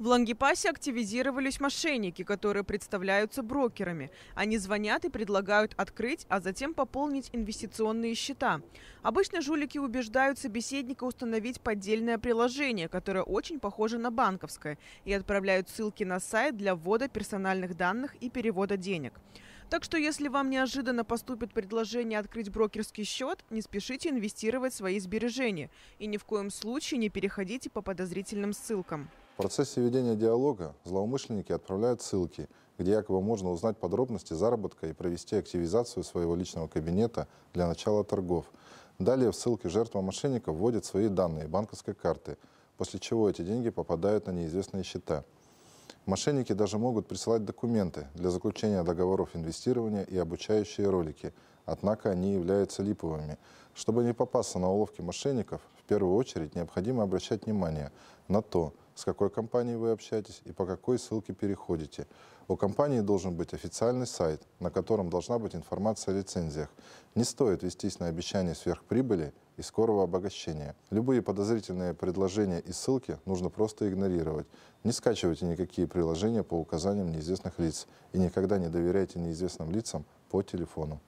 В Лангепасе активизировались мошенники, которые представляются брокерами. Они звонят и предлагают открыть, а затем пополнить инвестиционные счета. Обычно жулики убеждают собеседника установить поддельное приложение, которое очень похоже на банковское, и отправляют ссылки на сайт для ввода персональных данных и перевода денег. Так что если вам неожиданно поступит предложение открыть брокерский счет, не спешите инвестировать свои сбережения и ни в коем случае не переходите по подозрительным ссылкам. Процессе ведения диалога злоумышленники отправляют ссылки, где якобы можно узнать подробности заработка и провести активизацию своего личного кабинета для начала торгов. Далее в ссылке жертва мошенника вводит свои данные банковской карты, после чего эти деньги попадают на неизвестные счета. Мошенники даже могут присылать документы для заключения договоров инвестирования и обучающие ролики, однако они являются липовыми. Чтобы не попасться на уловки мошенников, в первую очередь необходимо обращать внимание на то, с какой компанией вы общаетесь и по какой ссылке переходите. У компании должен быть официальный сайт, на котором должна быть информация о лицензиях. Не стоит вестись на обещание сверхприбыли и скорого обогащения. Любые подозрительные предложения и ссылки нужно просто игнорировать. Не скачивайте никакие приложения по указаниям неизвестных лиц и никогда не доверяйте неизвестным лицам по телефону.